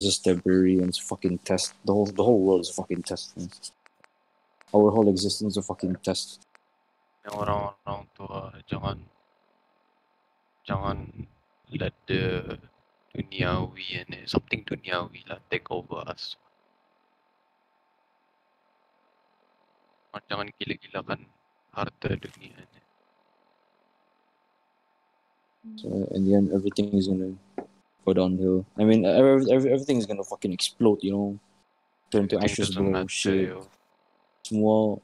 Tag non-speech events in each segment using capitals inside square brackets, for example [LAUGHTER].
just it's fucking test. The whole the whole world is fucking testing. Our whole existence is a fucking test. Yang orang-orang tua uh, jangan jangan let the duniawi and uh, something duniawi lah take over us. Jangan gila-gilakan harta dunia ni. So in the end, everything is gonna go downhill. I mean, every, every, everything is gonna fucking explode. You know, turn to ashes, bro. Shit. Small.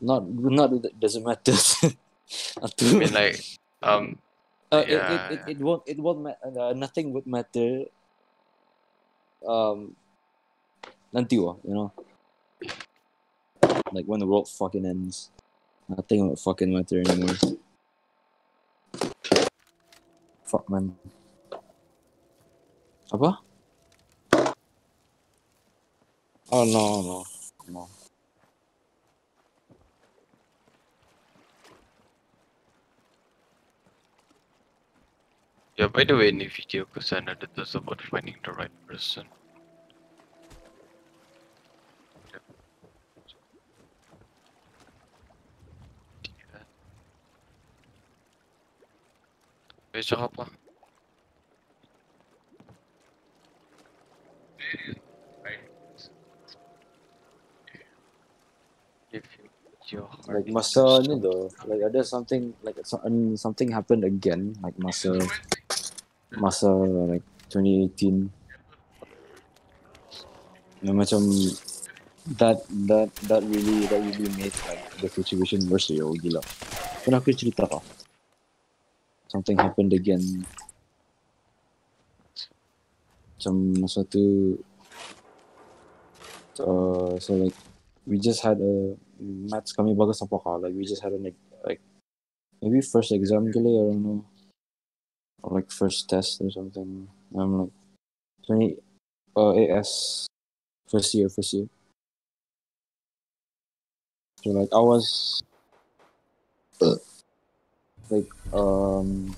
Not not it doesn't matter. [LAUGHS] I mean like um Uh, it, it, it, it won't it won't ma- uh, nothing would matter um nanti you know like when the world fucking ends nothing would fucking matter anymore fuck man apa oh no no no yeah by the way in the video ko sana that was about finding the right person. Eh, tsaka pa. Like masa ni though like ada something like so- um, something happened again like masa masa like 2018 yang macam that that that really that really made like the situation worse yo gila. Pernah aku cerita tau? Something happened again macam masa tu uh, so like we just had a maths kami bagus apa ka like we just had a like, maybe first exam kali I don't know. Or like first test or something. I'm like 20 uh AS first year first year. So like I was like um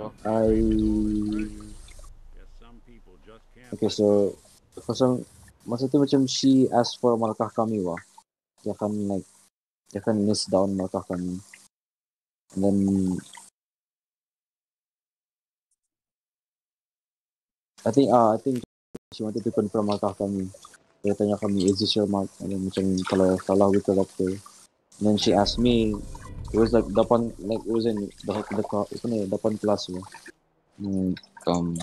I okay so kosong masa tu macam she asked for markah kami wah. Dia akan like dia akan list down markah kami. And then I think ah I think she wanted to confirm markah kami. Dia tanya kami is this your mark? And then macam kalau salah we correct her. And then she asked me it was like depan like it was in the depan kelas tu Hmm, um